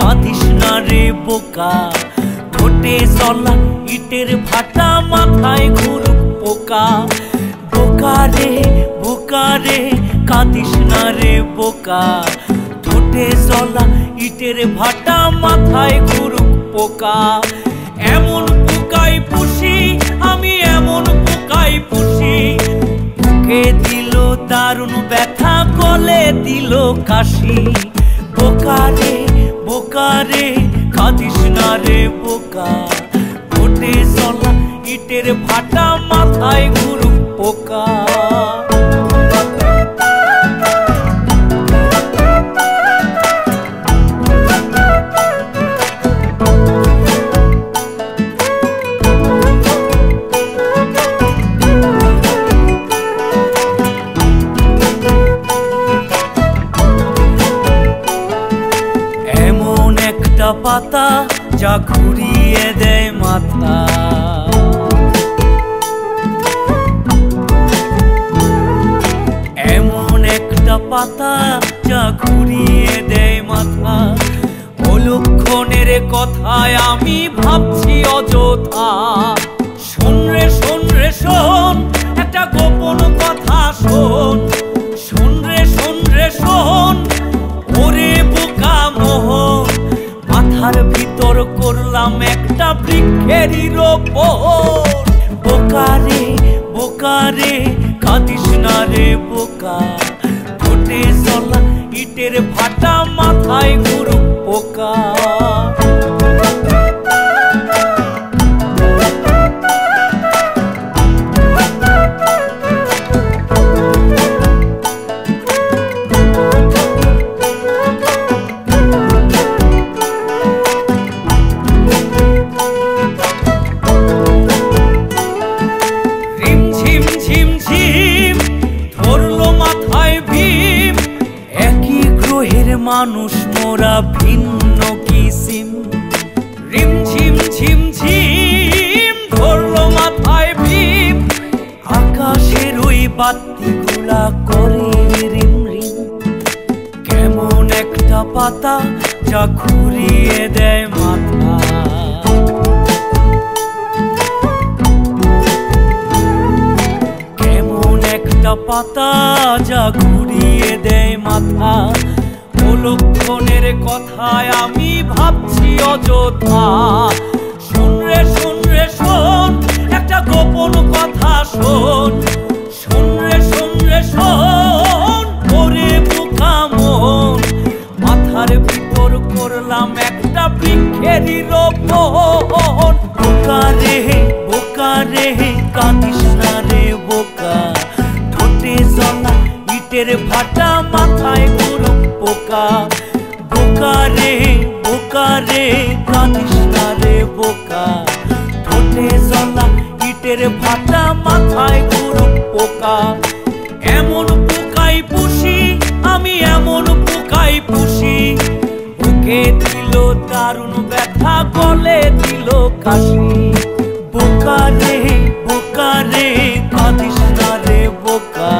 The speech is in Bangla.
কাঁদিস না রে বোকা। ঠোঁটে চলা ইটের ভাটা, মাথায় ঘুরুক পোকা। বোকা রে বোকা রে, কাঁদিস না রে বোকা। ঠোঁটে চলা ইটের ভাটা, মাথায় ঘুরুক পোকা। এমন পোকাই পুষি, আমি এমন পোকাই পুষি। বুকে দিল দারুণ ব্যথা, গলে দিল কাশি। বোকারে বোকারে কাঁদিস না রে বোকা। ঠোঁটে চলা ইটের ভাটা মাথায় গুরু পোকা। পাতা যা ঘুরিয়ে দেয় মাথা এমন একটা পাতা যা ঘুরিয়ে দেয় মাথা অলক্ষণের কথায় আমি ভাবছি অযথা। করলাম একটা বৃক্ষেরই রোপণ। বোকারে বোকারে, কাঁদিস না রে বোকা। ঠোঁটে চলা ইটের ভাটা মাথায় গুরু পোকা। মানুষ মোরা ভিন্ন কিসিম। রিম ঝিম ঝিম ধরলো মাথায় ভীম। আকাশের ওই বাতিগুলা করে রিম রিম। কেমন একটা পাতা যা ঘুরিয়ে দেয় মাথা। পাতা যা ঘুরিয়ে দেয় মাথা। অলক্ষণের কথায় আমি ভাবছি অযথা। শুনরে শুনরে শোন একটা গোপন কথা শোন। ঠোঁটের ফাটা মাথায় গুরু পোকা। এমন পোকাই পুষি, আমি এমন পোকাই পুষি। বুকে দিল দারুণ ব্যথা, গলে দিল কাশি। বোকা রে বোকা রে, কাঁদিস না রে, বোকা।